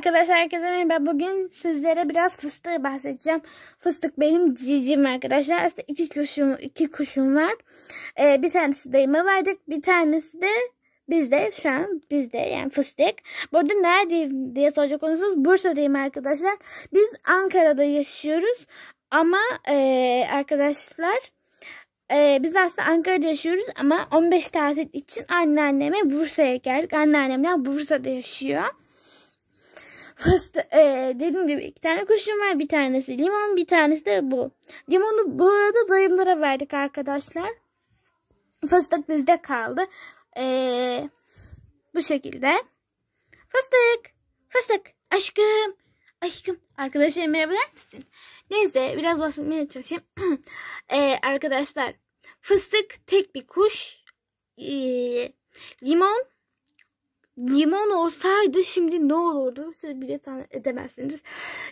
Arkadaşlar herkese merhaba. Bugün sizlere biraz fıstığı bahsedeceğim. Fıstık benim civcivim arkadaşlar. Aslında iki kuşum, iki kuşum var. Ee, bir tanesi dayıma verdik. Bir tanesi de bizde şu an bizde yani fıstık. Bu arada neredeyim diye soracak olursanız Bursa'dayım arkadaşlar. Biz Ankara'da yaşıyoruz. Ama e, arkadaşlar ee, biz aslında Ankara'da yaşıyoruz ama 15 tatil için anneanneme Bursa'ya geldik. Anneannemler Bursa'da yaşıyor. Fıstık, e, dediğim gibi iki tane kuşum var. Bir tanesi limon, bir tanesi de bu. Limonu bu arada dayımlara verdik arkadaşlar. Fıstık bizde kaldı. E, bu şekilde. Fıstık, fıstık, aşkım, aşkım. Arkadaşlar merhaba der misin? Neyse biraz bahsetmeye çalışayım. ee, arkadaşlar fıstık tek bir kuş. Ee, limon limon olsaydı şimdi ne olurdu siz bile tahmin edemezsiniz.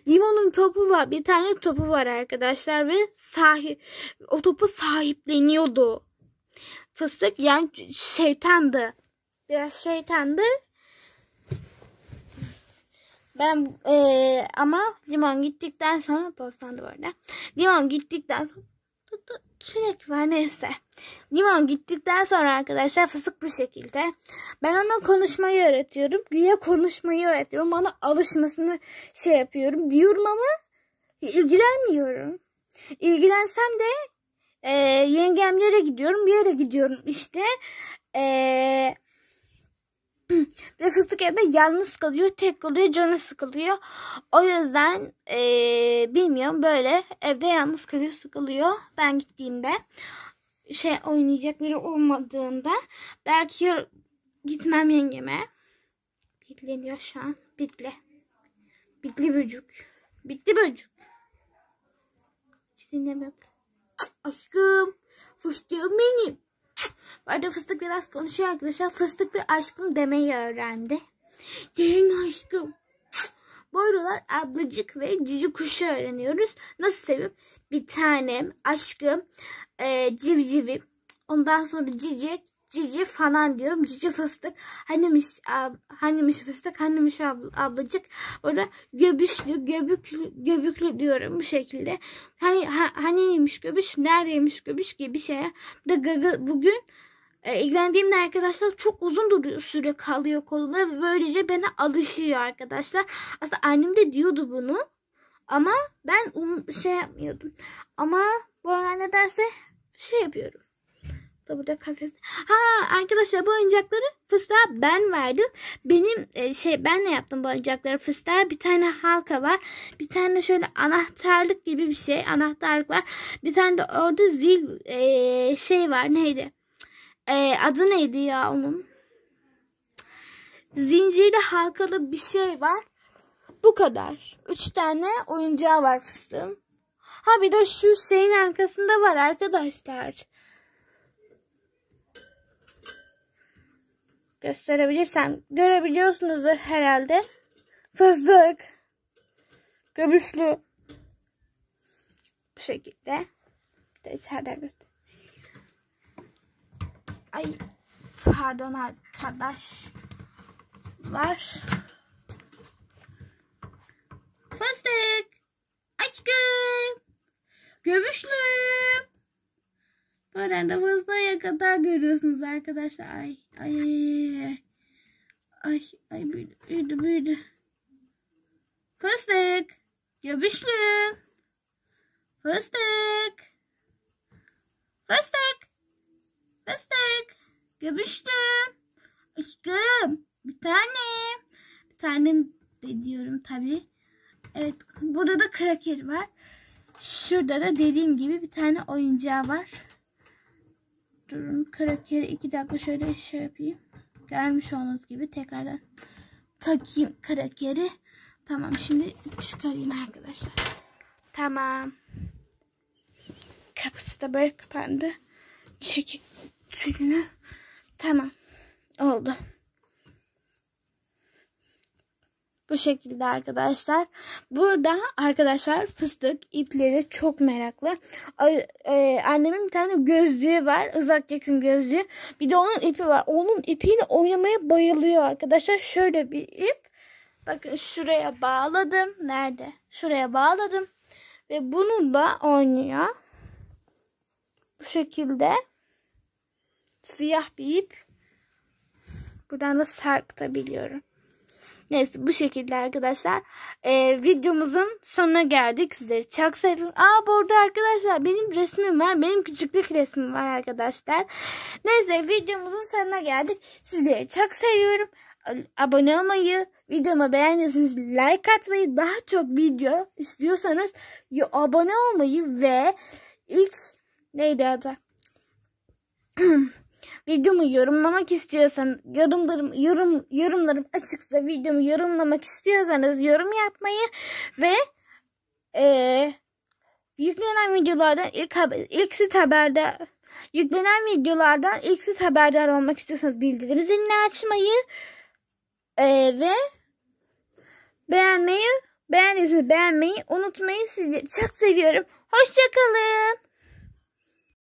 Limonun topu var bir tane topu var arkadaşlar ve sahip o topu sahipleniyordu. Fıstık yani şeytandı. Biraz şeytandı. Ben ee, ama limon gittikten sonra tozlandı böyle. Limon gittikten sonra sürekli var neyse. Limon gittikten sonra arkadaşlar fıstık bu şekilde. Ben ona konuşmayı öğretiyorum. Güya konuşmayı öğretiyorum. Bana alışmasını şey yapıyorum. Diyorum ama ilgilenmiyorum. İlgilensem de e, yengemlere gidiyorum. Bir yere gidiyorum işte. Eee ve fıstık evde yalnız kalıyor, tek kalıyor, canı sıkılıyor. O yüzden ee, bilmiyorum böyle evde yalnız kalıyor, sıkılıyor. Ben gittiğimde şey oynayacak biri olmadığında belki gitmem yengeme. Bitleniyor şu an. Bitli. Bitli böcük. Bitli böcük. Hiç dinlemiyorum. Aşkım. Fıstığım benim. Bu arada fıstık biraz konuşuyor arkadaşlar. Fıstık bir aşkım demeyi öğrendi. Gelin aşkım. Bu aralar ablacık ve cici kuşu öğreniyoruz. Nasıl sevip bir tanem, aşkım, e, civcivim. Ondan sonra cicik, cici falan diyorum. Cici fıstık. Hanimiş, ab, hanimiş fıstık, hanimiş ab, ablacık. Burada göbüşlü, göbüklü, göbüklü diyorum bu şekilde. Hani, ha, haniymiş göbüş, neredeymiş göbüş gibi şey. Bir de gaga, bugün e, ilgilendiğimde arkadaşlar çok uzun süre kalıyor kolunda ve böylece bana alışıyor arkadaşlar. Aslında annem de diyordu bunu ama ben um, şey yapmıyordum. Ama bu ara nedense şey yapıyorum. Da burada kafes. Ha arkadaşlar bu oyuncakları fıstığa ben verdim. Benim e, şey ben ne yaptım bu oyuncakları fıstığa bir tane halka var. Bir tane şöyle anahtarlık gibi bir şey. Anahtarlık var. Bir tane de orada zil e, şey var. Neydi? Ee, adı neydi ya onun? Zincirli halkalı bir şey var. Bu kadar. Üç tane oyuncağı var fıstığım. Ha bir de şu şeyin arkasında var arkadaşlar. Gösterebilirsem. Görebiliyorsunuzdur herhalde. Fıstık. Göbüşlü. Bu şekilde. Bir de içeriden göster. Ay pardon arkadaşlar. Fıstık. Aşkım. Göbüşlüm. Bu arada fıstığa kadar görüyorsunuz arkadaşlar. Ay ay. Ay ay büyüdü büyüdü büyüdü. Fıstık. Göbüşlüm. Fıstık. Fıstık. Fıstık. Göbüştüm. Aşkım. Bir tane. Bir tane de diyorum tabi. Evet. Burada da kraker var. Şurada da dediğim gibi bir tane oyuncağı var. Durun krakeri iki dakika şöyle şey yapayım. Gelmiş olduğunuz gibi tekrardan takayım krakeri. Tamam şimdi çıkarayım arkadaşlar. Tamam. Kapısı da böyle kapandı. Çekip suyunu. Tamam. Oldu. Bu şekilde arkadaşlar. Burada arkadaşlar fıstık ipleri çok meraklı. Ee, annemin bir tane gözlüğü var. Uzak yakın gözlüğü. Bir de onun ipi var. Onun ipiyle oynamaya bayılıyor arkadaşlar. Şöyle bir ip. Bakın şuraya bağladım. Nerede? Şuraya bağladım. Ve bununla oynuyor. Bu şekilde. Siyah bir ip. Buradan da sarkıtabiliyorum. Neyse bu şekilde arkadaşlar. Ee, videomuzun sonuna geldik. Sizleri çok seviyorum. Aa burada arkadaşlar benim resmim var. Benim küçüklük resmim var arkadaşlar. Neyse videomuzun sonuna geldik. Sizleri çok seviyorum. Abone olmayı, videomu beğendiyseniz like atmayı, daha çok video istiyorsanız ya, abone olmayı ve ilk neydi adı? videomu yorumlamak istiyorsan yorumlarım yorum yorumlarım açıksa videomu yorumlamak istiyorsanız yorum yapmayı ve e, yüklenen videolardan ilk haber, ilk siz haberde yüklenen videolardan ilk siz haberdar olmak istiyorsanız bildirim zilini açmayı e, ve beğenmeyi beğendiyseniz beğenmeyi unutmayın. Sizleri çok seviyorum. Hoşçakalın.